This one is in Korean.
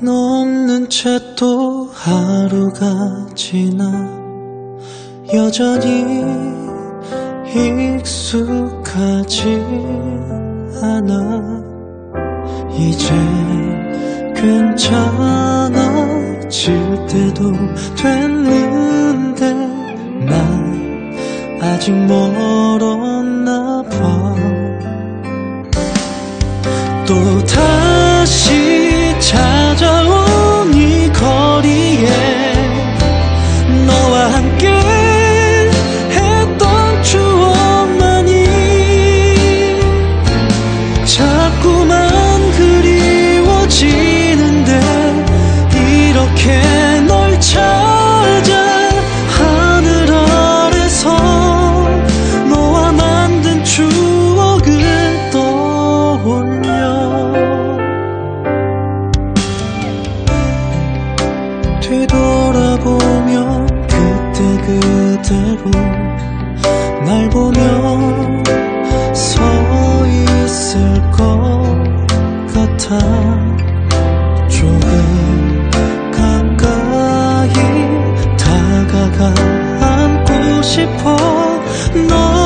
너 없는 채 또 하루가 지나 여전히 익숙하지 않아. 이제 괜찮아질 때도 됐는데 난 아직 멀었나 봐 또 다시 뒤돌아보면 그때 그대로 날 보며 서 있을 것 같아. 조금 가까이 다가가 안고 싶어. 너